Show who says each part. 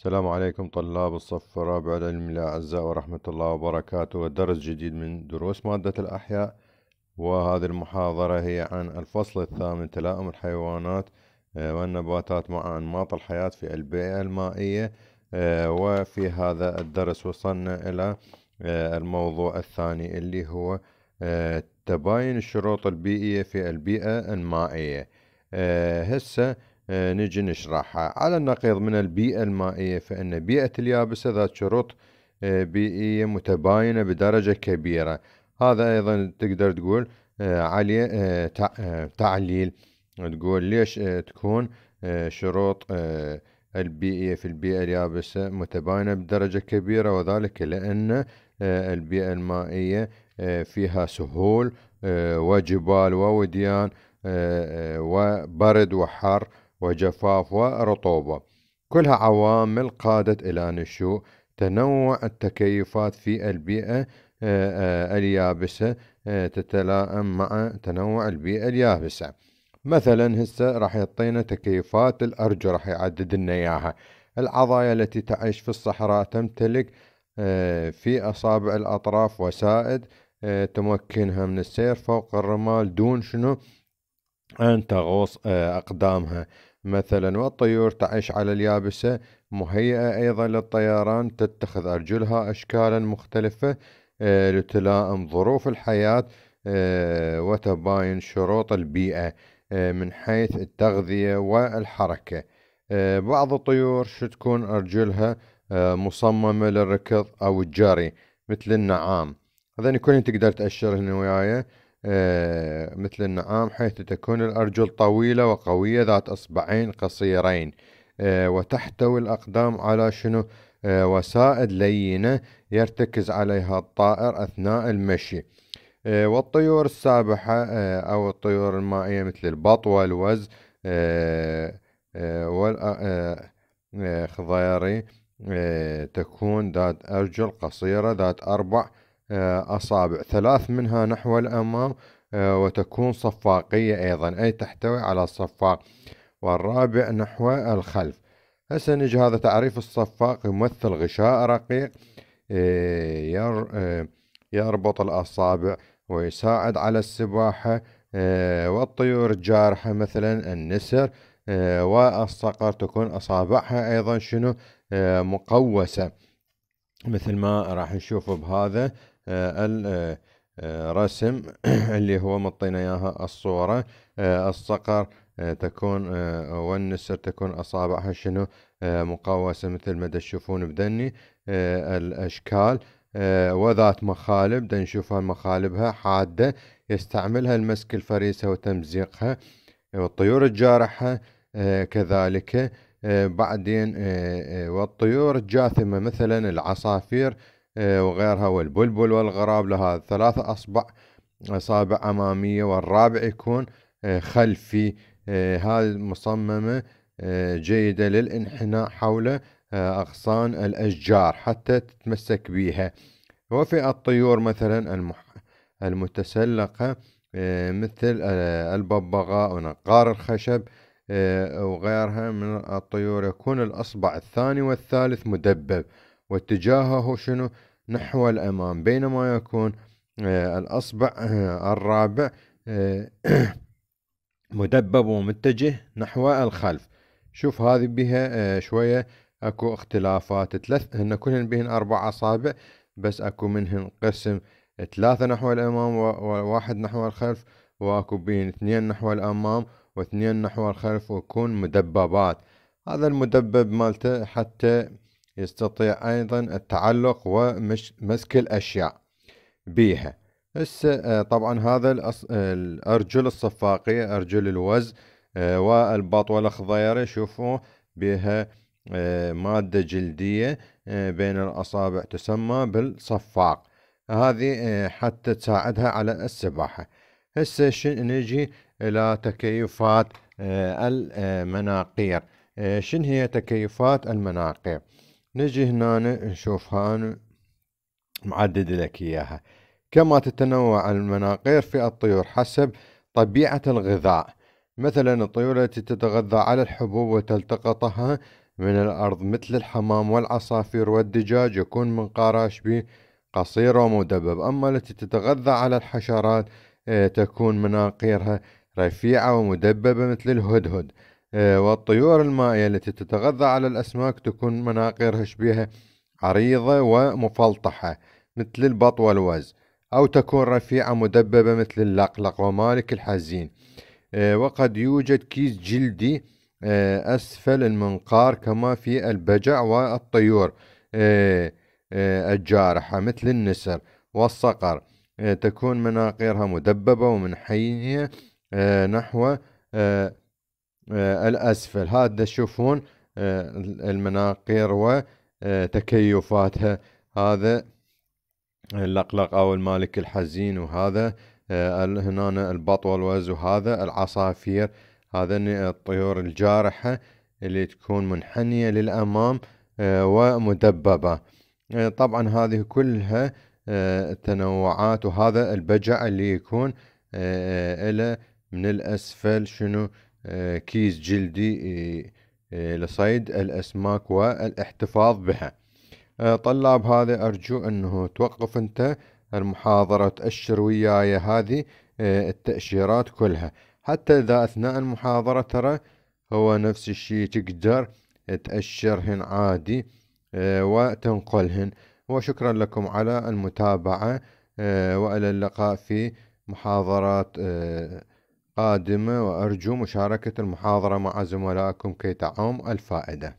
Speaker 1: السلام عليكم طلاب الصف الرابع العلم الأعزاء ورحمة الله وبركاته. ودرس جديد من دروس مادة الأحياء وهذه المحاضرة هي عن الفصل الثامن تلائم الحيوانات آه، والنباتات مع أنماط الحياة في البيئة المائية آه، وفي هذا الدرس وصلنا إلى آه، الموضوع الثاني اللي هو تباين الشروط البيئية في البيئة المائية. هسه نجي نشرحها على النقيض من البيئة المائية فإن بيئة اليابسة ذات شروط آه، بيئية متباينة بدرجة كبيرة. هذا أيضا تقدر تقول آه، عليه تعليل. تقول ليش تكون شروط البيئية في البيئة اليابسة متباينة بدرجة كبيرة وذلك لأن البيئة المائية فيها سهول وجبال ووديان وبرد وحر وجفاف ورطوبة. كلها عوامل قادت إلى نشوء تنوع التكيفات في البيئة آه، آه، اليابسة آه، تتلائم مع تنوع البيئة اليابسة. مثلا هسه راح يعطينا تكيفات الأرجل راح يعدد لنا إياها. العضايا التي تعيش في الصحراء تمتلك في أصابع الأطراف وسائد تمكنها من السير فوق الرمال. دون شنو؟ أن تغوص أقدامها. مثلا والطيور تعيش على اليابسة. مهيئة أيضا للطيران تتخذ أرجلها أشكالا مختلفة آه، لتلائم ظروف الحياة آه، وتباين شروط البيئة آه، من حيث التغذية والحركة. بعض الطيور شو تكون أرجلها؟ مصممة للركض أو الجري مثل النعام. هذا كلهن تقدر تأشر هنا وياي. مثل النعام حيث تكون الأرجل طويلة وقوية ذات أصبعين قصيرين آه، وتحتوي الأقدام على شنو؟ آه، وسائد لينة يرتكز عليها الطائر أثناء المشي. والطيور السابحة أو الطيور المائية مثل البط والوز والخضيري تكون ذات أرجل قصيرة ذات أربع آه، أصابع. ثلاث منها نحو الأمام آه، وتكون صفاقية أيضا أي تحتوي على الصفاق. والرابع نحو الخلف. هسه نجي هذا تعريف الصفاق يمثل غشاء رقيق آه، يربط الأصابع ويساعد على السباحة والطيور الجارحة مثلا النسر والصقر تكون أصابعها أيضا شنو؟ مقوسة. مثل ما راح نشوف بهذا. الرسم اللي هو مطينا إياها الصورة. الصقر تكون والنسر تكون أصابعها شنو؟ مقوسة مثل ما تشوفون بدني. الأشكال وذات مخالب دا نشوفها مخالبها حادة يستعملها المسك الفريسة وتمزيقها والطيور الجارحة كذلك بعدين والطيور الجاثمة مثلا العصافير آه، وغيرها والبلبل والغراب. لها ثلاثة أصبع أصابع أمامية والرابع يكون آه، خلفي. آه، هذه مصممة جيدة للإنحناء حول أغصان الأشجار حتى تتمسك بها وفي الطيور مثلا المتسلقة مثل الببغاء ونقار الخشب وغيرها من الطيور يكون الأصبع الثاني والثالث مدبب. واتجاهه شنو؟ نحو الأمام. بينما يكون آه، الأصبع آه، الرابع آه، مدبب ومتجه نحو الخلف. شوف هذه بها شوية أكو اختلافات. ثلاث هن كلهن بهن أربع أصابع بس أكو منهن قسم ثلاثة نحو الأمام وواحد نحو الخلف وأكو بهن اثنين نحو الأمام واثنين نحو الخلف ويكون مدببات. هذا المدبب مالته حتى يستطيع أيضا التعلق ومسك الأشياء بيها. هسه آه، طبعا هذا الأرجل الصفاقية أرجل الوز آه، والبط والخضيرة شوفوا بها آه، مادة جلدية بين الأصابع تسمى بالصفاق. هذه حتى تساعدها على السباحة. هسه نجي إلى تكيفات المناقير. شن هي تكيفات المناقير؟ نجي هنا نشوف هان معدد لك إياها. كما تتنوع المناقير في الطيور حسب طبيعة الغذاء. مثلا الطيور التي تتغذى على الحبوب وتلتقطها من الأرض مثل الحمام والعصافير والدجاج يكون منقارها شبيه قصير ومدبب. أما التي تتغذى على الحشرات آه، تكون مناقيرها رفيعة ومدببة مثل الهدهد. والطيور المائية التي تتغذى على الأسماك تكون مناقيرها شبيهة عريضة ومفلطحة مثل البط والوز أو تكون رفيعة مدببة مثل اللقلق ومالك الحزين. آه، وقد يوجد كيس جلدي أسفل المنقار كما في البجع والطيور الجارحة مثل النسر والصقر. تكون مناقيرها مدببة ومنحنية نحو الأسفل. هذا تشوفون المناقير وتكيفاتها هذا اللقلق أو المالك الحزين وهذا هنا البط والوز وهذا العصافير. هذا الطيور الجارحة اللي تكون منحنية للأمام ومدببة. طبعا هذه كلها تنوعات. وهذا البجع اللي يكون إلى من الأسفل. شنو؟ كيس جلدي لصيد الأسماك والاحتفاظ بها. طلاب هذا أرجو أنه توقف أنت المحاضرة تأشر وياي هذه التأشيرات كلها. حتى إذا أثناء المحاضرة ترى هو نفس الشيء تقدر تأشرهن عادي وتنقلهن. وشكرا لكم على المتابعة وإلى اللقاء في محاضرات قادمة وأرجو مشاركة المحاضرة مع زملائكم كي تعم الفائدة.